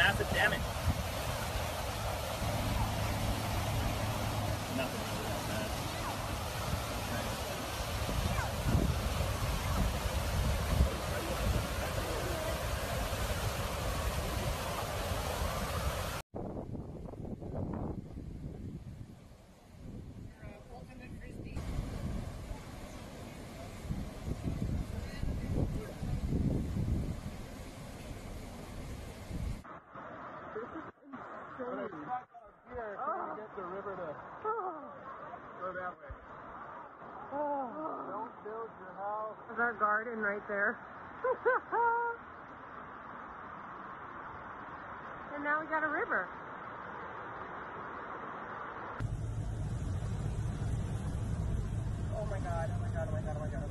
massive damage. Here, trying to get the river to go that way. Don't build your house. There's our garden right there. and now we got a river. Oh my god, oh my god, oh my god, oh my god.